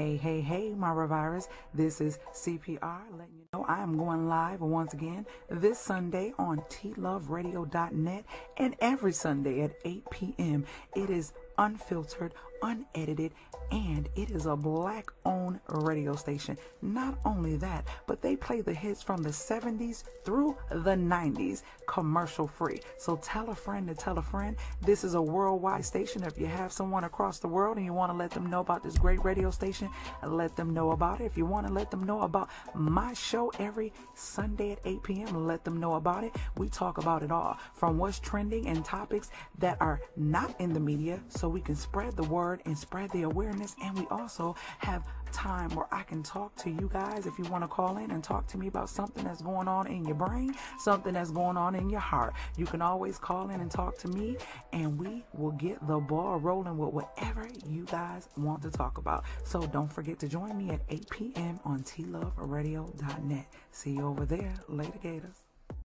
Hey, hey, hey, Mara Virus. This is CPR letting you know I am going live once again this Sunday on tloveradio.net and every Sunday at 8 p.m. It is unfiltered, unedited, and it is a black owned radio station. Not only that, but they play the hits from the 70s through the 90s commercial free. So tell a friend to tell a friend. This is a worldwide station. If you have someone across the world and you want to let them know about this great radio station, let them know about it. If you want to let them know about my show every Sunday at 8 p.m., let them know about it. We talk about it all from what's trending and topics that are not in the media so we can spread the word and spread the awareness. And we also have time where I can talk to you guys if you want to call in and talk to me about something that's going on in your brain, something that's going on in your heart. You can always call in and talk to me, and we will get the ball rolling with whatever you guys want to talk about. So don't forget to join me at 8 p.m. on tloveradio.net. See you over there. Later, Gators.